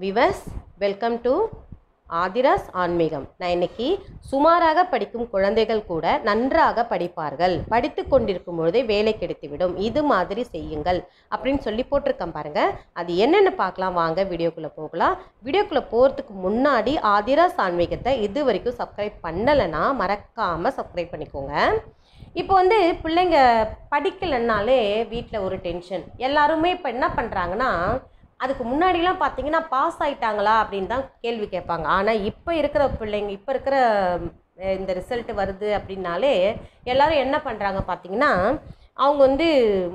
விவஸ் welcome to Aadhira's ஆன்மீகம் நான் இன்னைக்கு சுமாராக படிக்கும் குழந்தைகள் கூட நன்றாக படிப்பார்கள். படித்து கொண்டிருக்கும் பொழுதே வேலை கிடைத்துவிடும். இது மாதிரி செய்யுங்கள் அப்படின்னு சொல்லி போட்டிருக்கேன் பாருங்க. அது என்னென்னு பார்க்கலாம். வாங்க வீடியோக்குள்ளே போகலாம். வீடியோக்குள்ளே போகிறதுக்கு முன்னாடி ஆதிராஸ் ஆன்மீகத்தை இது வரைக்கும் சப்ஸ்கிரைப் பண்ணலைன்னா மறக்காமல் சப்ஸ்கிரைப் பண்ணிக்கோங்க. இப்போ வந்து பிள்ளைங்க படிக்கலைன்னாலே வீட்டில் ஒரு டென்ஷன் எல்லாருமே இப்போ என்ன பண்ணுறாங்கன்னா அதுக்கு முன்னாடிலாம் பார்த்தீங்கன்னா பாஸ் ஆயிட்டாங்களா? அப்படின்னு தான் கேள்வி கேட்பாங்க. ஆனால் இப்போ இருக்கிற பிள்ளைங்க இப்போ இருக்கிற இந்த ரிசல்ட்டு வருது அப்படின்னாலே எல்லோரும் என்ன பண்ணுறாங்க பார்த்தீங்கன்னா அவங்க வந்து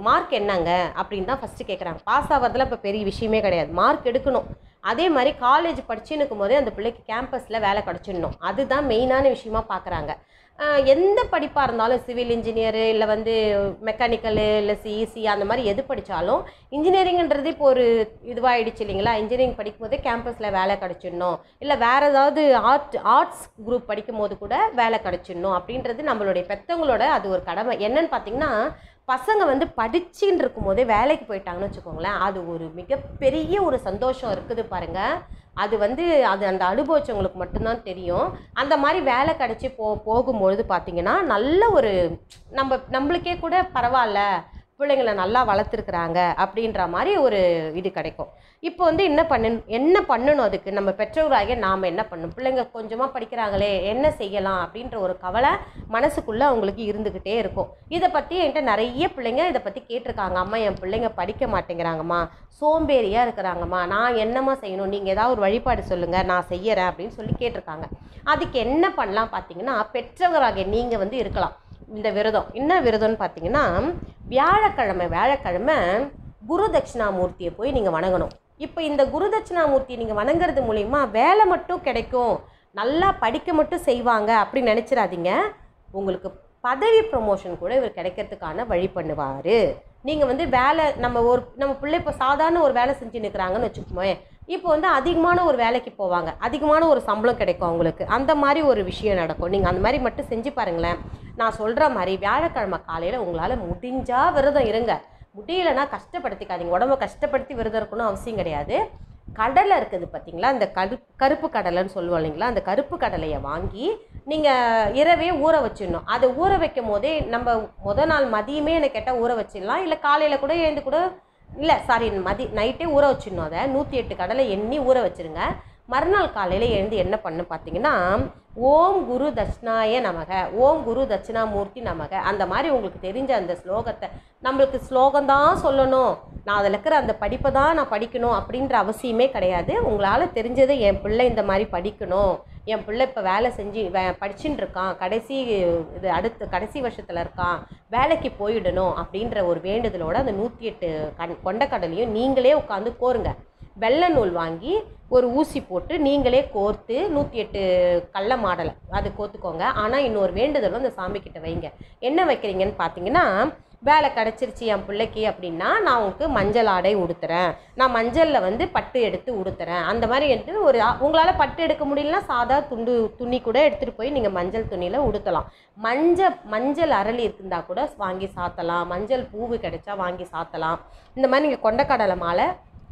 மார்க் என்னங்க? அப்படின்னு தான் ஃபஸ்ட்டு கேட்குறாங்க பாஸ் ஆகிறதுல இப்போ பெரிய விஷயமே கிடையாது. மார்க் எடுக்கணும். அதே மாதிரி காலேஜ் படிச்சுன்னுக்கும் போதே அந்த பிள்ளைக்கு கேம்பஸில் வேலை கிடச்சிடணும். அதுதான் மெயினான விஷயமா பார்க்குறாங்க. எந்த படிப்பாக இருந்தாலும் சிவில் இன்ஜினியரு இல்லை வந்து மெக்கானிக்கலு இல்லை சிஇசி அந்த மாதிரி எது படித்தாலும் இன்ஜினியரிங்ன்றது இப்போ ஒரு இதுவாகிடுச்சு இல்லைங்களா? இன்ஜினியரிங் படிக்கும்போதே கேம்பஸில் வேலை கிடச்சிடணும். இல்லை வேறு ஏதாவது ஆர்ட் ஆர்ட்ஸ் குரூப் படிக்கும் போது கூட வேலை கிடச்சிடணும் அப்படின்றது நம்மளுடைய பெற்றவங்களோட அது ஒரு கடமை. என்னன்னு பார்த்தீங்கன்னா பசங்க வந்து படிச்சுன்னு இருக்கும் போதே வேலைக்கு போயிட்டாங்கன்னு வச்சுக்கோங்களேன். அது ஒரு மிகப்பெரிய ஒரு சந்தோஷம் இருக்குது பாருங்க. அது வந்து அது அந்த அனுபவிச்சவங்களுக்கு மட்டும்தான் தெரியும். அந்த மாதிரி வேலை கிடச்சி போ போகும்பொழுது பார்த்தீங்கன்னா நல்ல ஒரு நம்ம நம்மளுக்கே கூட பரவாயில்ல. பிள்ளைங்களை நல்லா வளர்த்துருக்குறாங்க அப்படின்ற மாதிரி ஒரு இது கிடைக்கும். இப்போ வந்து என்ன பண்ணு என்ன பண்ணணும் அதுக்கு? நம்ம பெற்றோராகிய நாம் என்ன பண்ணணும்? பிள்ளைங்க கொஞ்சமாக படிக்கிறாங்களே என்ன செய்யலாம் அப்படின்ற ஒரு கவலை மனசுக்குள்ளே அவங்களுக்கு இருந்துக்கிட்டே இருக்கும். இதை பற்றி என்கிட்ட நிறைய பிள்ளைங்க இதை பற்றி கேட்டிருக்காங்க. அம்மா என் பிள்ளைங்க படிக்க மாட்டேங்கிறாங்கம்மா சோம்பேறியாக இருக்கிறாங்கம்மா நான் என்னம்மா செய்யணும்? நீங்கள் ஏதாவது ஒரு வழிபாடு சொல்லுங்கள் நான் செய்யறேன் அப்படின்னு சொல்லி கேட்டிருக்காங்க. அதுக்கு என்ன பண்ணலாம் பார்த்தீங்கன்னா பெற்றவராகிய நீங்கள் வந்து இருக்கலாம். இந்த விரதம். என்ன விரதம்னு பார்த்தீங்கன்னா வியாழக்கிழமை வியாழக்கிழமை குரு தட்சிணாமூர்த்தியை போய் நீங்கள் வணங்கணும். இப்போ இந்த குரு தட்சிணாமூர்த்தியை நீங்கள் வணங்குறது மூலிமா வேலை மட்டும் கிடைக்கும். நல்லா படிக்க மட்டும் செய்வாங்க அப்படின்னு நினச்சிடாதீங்க உங்களுக்கு பதவி ப்ரொமோஷன் கூட இவர் கிடைக்கிறதுக்கான வழி பண்ணுவார். நீங்கள் வந்து வேலை நம்ம ஒரு நம்ம பிள்ளை இப்போ சாதாரண ஒரு வேலை செஞ்சு நிற்கிறாங்கன்னு வச்சுக்கோமே இப்போ வந்து அதிகமான ஒரு வேலைக்கு போவாங்க. அதிகமான ஒரு சம்பளம் கிடைக்கும் அவங்களுக்கு. அந்த மாதிரி ஒரு விஷயம் நடக்கும். நீங்கள் அந்த மாதிரி மட்டும் செஞ்சு பாருங்களேன். நான் சொல்கிற மாதிரி வியாழக்கிழமை காலையில் உங்களால் முடிஞ்சால் விரதம் இருங்க. முடியலைன்னா கஷ்டப்படுத்திக்காதீங்க. உடம்ப கஷ்டப்படுத்தி விரதம் இருக்கணும் அவசியம் கிடையாது. கடலை இருக்குது பார்த்தீங்களா அந்த கருப்பு கருப்பு கடலைன்னு சொல்லுவோம் இல்லைங்களா? அந்த கருப்பு கடலையை வாங்கி நீங்கள் இரவே ஊற வச்சிடணும். அதை ஊற வைக்கும் போதே நம்ம முத நாள் மதியமே என்னை கேட்டால் ஊற வச்சிடலாம். இல்லை காலையில் கூட எழுந்து கூட இல்லை சாரி மதி நைட்டே ஊற வச்சிடணும் அதை. நூற்றி எட்டு கடலை எண்ணி ஊற வச்சிருங்க. மறுநாள் காலையில் எழுந்து என்ன பண்ணு பார்த்தீங்கன்னா ஓம் குரு தட்சிணாய நமக ஓம் குரு தட்சிணாமூர்த்தி நமக. அந்த மாதிரி உங்களுக்கு தெரிஞ்ச அந்த ஸ்லோகத்தை நம்மளுக்கு ஸ்லோகம்தான் சொல்லணும். நான் அதில் இருக்கிற அந்த படிப்பை தான் நான் படிக்கணும் அப்படின்ற அவசியமே கிடையாது. உங்களால் தெரிஞ்சதை என் பிள்ளை இந்த மாதிரி படிக்கணும். என் பிள்ளை இப்போ வேலை செஞ்சு வே படிச்சுட்டு இருக்கான். கடைசி இது அடுத்த கடைசி வருஷத்தில் இருக்கான். வேலைக்கு போயிடணும் அப்படின்ற ஒரு வேண்டுதலோட அந்த நூற்றி எட்டு கண் கொண்டக்கடலையும் நீங்களே உட்காந்து கோருங்க. வெள்ளை நூல் வாங்கி ஒரு ஊசி போட்டு நீங்களே கோர்த்து நூற்றி எட்டு கடல மாடலை அது கோத்துக்கோங்க. ஆனால் இன்னொரு வேண்டுதலும் அந்த சாமி கிட்ட வைங்க. என்ன வைக்கிறீங்கன்னு பார்த்தீங்கன்னா வேலை கிடச்சிருச்சு என் பிள்ளைக்கு அப்படின்னா நான் உங்களுக்கு மஞ்சள் ஆடை உடுத்துறேன். நான் மஞ்சளில் வந்து பட்டு எடுத்து உடுத்துறேன். அந்த மாதிரி எடுத்து ஒரு உங்களால் பட்டு எடுக்க முடியலனா சாதா துண்டு துணி கூட எடுத்துகிட்டு போய் நீங்கள் மஞ்சள் துணியில் உடுத்தலாம். மஞ்சள் மஞ்சள் அரளி இருந்தால் கூட வாங்கி சாத்தலாம். மஞ்சள் பூவு கிடைச்சா வாங்கி சாத்தலாம். இந்த மாதிரி நீங்கள் கொண்டக்கடலை மாலை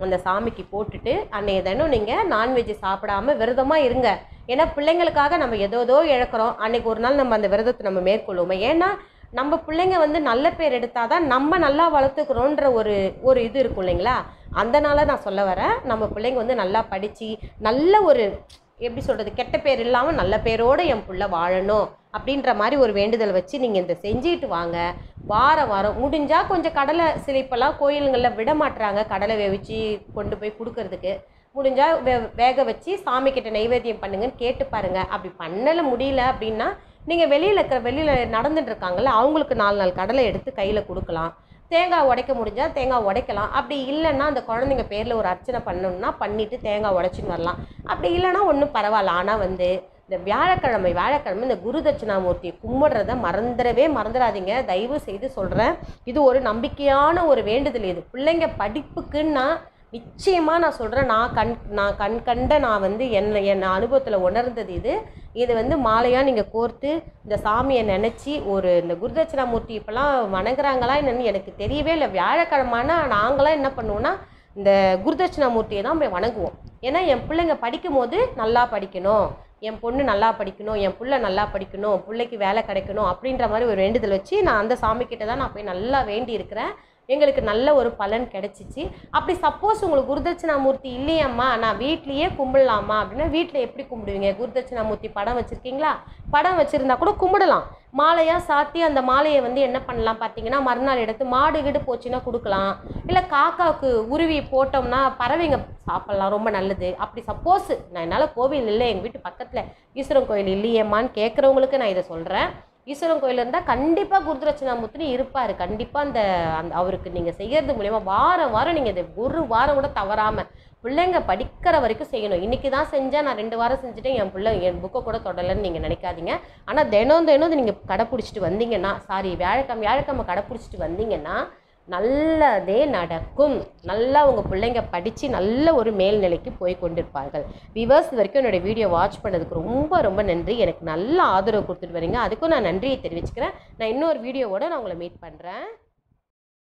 அந்த சாமிக்கு போட்டுட்டு அன்னைய தினம் நீங்கள் நான்வெஜ் சாப்பிடாம விரதமாக இருங்க. ஏன்னா பிள்ளைங்களுக்காக நம்ம ஏதோ ஏதோ இழக்கிறோம். அன்னைக்கு ஒரு நாள் நம்ம அந்த விரதத்தை நம்ம மேற்கொள்ளுவோம். ஏன்னா நம்ம பிள்ளைங்க வந்து நல்ல பேர் எடுத்தால் தான் நம்ம நல்லா வளர்த்துக்கிறோன்ற ஒரு ஒரு இது இருக்கும் இல்லைங்களா? அதனால் நான் சொல்ல வரேன் நம்ம பிள்ளைங்க வந்து நல்லா படித்து நல்ல ஒரு எப்படி சொல்கிறது கெட்ட பேர் இல்லாமல் நல்ல பேரோடு என் பிள்ளை வாழணும் அப்படின்ற மாதிரி ஒரு வேண்டுதல் வச்சு நீங்கள் இந்த செஞ்சுட்டு வாங்க. வாரம் வாரம் முடிஞ்சால் கொஞ்சம் கடலை சில இப்போல்லாம் கோயிலுங்களில் விட மாட்டுறாங்க கடலை வேவிச்சு கொண்டு போய் கொடுக்கறதுக்கு. முடிஞ்சால் வே வேக வச்சு சாமிக்கிட்ட நைவேத்தியம் பண்ணுங்கன்னு கேட்டு பாருங்கள் அப்படி பண்ணல முடியல அப்படின்னா நீங்கள் வெளியில் இருக்கிற வெளியில் நடந்துட்டு இருக்காங்கல்ல அவங்களுக்கு நாலு நாள் கடலை எடுத்து கையில் கொடுக்கலாம். தேங்காய் உடைக்க முடிஞ்சால் தேங்காய் உடைக்கலாம். அப்படி இல்லைன்னா அந்த குழந்தைங்க பேரில் ஒரு அர்ச்சனை பண்ணணும்னா பண்ணிவிட்டு தேங்காய் உடைச்சின்னு வரலாம். அப்படி இல்லைன்னா ஒன்றும் பரவாயில்ல. ஆனால் வந்து இந்த வியாழக்கிழமை வியாழக்கிழமை இந்த குரு தட்சிணாமூர்த்தியை கும்பிடுறத மறந்துடவே மறந்துடாதீங்க. தயவு செய்து சொல்கிறேன் இது ஒரு நம்பிக்கையான ஒரு வேண்டுதல் இது. பிள்ளைங்க படிப்புக்குன்னா நிச்சயமாக நான் சொல்கிறேன் நான் கண் நான் கண் கண்ட நான் வந்து என்ன என் அனுபவத்தில் உணர்ந்தது இது. இது வந்து மாலையாக நீங்கள் கோர்த்து இந்த சாமியை நினச்சி ஒரு இந்த குருதட்சிணாமூர்த்தி இப்போலாம் வணங்குறாங்களா என்னென்னு எனக்கு தெரியவே இல்லை. வியாழக்கிழமைனா நாங்களாம் என்ன பண்ணுவோன்னா இந்த குருதட்சிணாமூர்த்தியை தான் போய் வணங்குவோம். ஏன்னா என் பிள்ளைங்க படிக்கும் போது நல்லா படிக்கணும். என் பொண்ணு நல்லா படிக்கணும். என் பிள்ளை நல்லா படிக்கணும். பிள்ளைக்கு வேலை கிடைக்கணும் அப்படின்ற மாதிரி ஒரு வேண்டுதல் வச்சு நான் அந்த சாமிக்கிட்ட தான் நான் போய் நல்லா வேண்டி இருக்கிறேன் எங்களுக்கு நல்ல ஒரு பலன் கிடைச்சிச்சு. அப்படி சப்போஸ் உங்களுக்கு குருதட்சிணாமூர்த்தி இல்லையம்மா நான் வீட்லேயே கும்பிடலாமா அப்படின்னா வீட்டில் எப்படி கும்பிடுவீங்க? குருதட்சிணாமூர்த்தி படம் வச்சுருக்கீங்களா? படம் வச்சுருந்தா கூட கும்பிடலாம். மாலையாக சாத்தி அந்த மாலையை வந்து என்ன பண்ணலாம் பார்த்தீங்கன்னா மறுநாள் எடுத்து மாடு கீடு போச்சுன்னா கொடுக்கலாம். இல்லை காக்காவுக்கு உருவி போட்டோம்னா பறவைங்க சாப்பிட்லாம் ரொம்ப நல்லது. அப்படி சப்போஸ் நான் என்னால் கோவில் இல்லை எங்கள் வீட்டு பக்கத்தில் ஈஸ்வரன் கோயில் இல்லையேம்மான்னு கேட்குறவங்களுக்கு நான் இதை சொல்கிறேன் ஈஸ்வரன் கோயில் இருந்தால் கண்டிப்பாக குருதட்சிணாமூர்த்தினு இருப்பார். கண்டிப்பாக அந்த அந்த அவருக்கு நீங்கள் செய்கிறது மூலயமா வாரம் வாரம் நீங்கள் இதை ஒரு வாரம் கூட தவறாமல் பிள்ளைங்க படிக்கிற வரைக்கும் செய்யணும். இன்றைக்கி தான் செஞ்சேன் நான் ரெண்டு வாரம் செஞ்சுட்டேன் என் பிள்ளை என் புக்கை கூட தொடலைன்னு நீங்கள் நினைக்காதீங்க. ஆனால் தினம் தினம் நீங்கள் கடைப்பிடிச்சிட்டு வந்தீங்கன்னா சாரி வியாழக்கிழமை வியாழக்கிழமை கடைப்பிடிச்சிட்டு வந்தீங்கன்னா நல்லதே நடக்கும். நல்லா உங்கள் பிள்ளைங்க படித்து நல்ல ஒரு மேல்நிலைக்கு போய் கொண்டிருப்பார்கள். விவர்ஸ் வரைக்கும் என்னோட வீடியோ வாட்ச் பண்ணதுக்கு ரொம்ப ரொம்ப நன்றி. எனக்கு நல்ல ஆதரவு கொடுத்துட்டு வரீங்க அதுக்கும் நான் நன்றியை தெரிவிச்சுக்கிறேன். நான் இன்னொரு வீடியோவோடு நான் உங்களை மீட் பண்ணுறேன்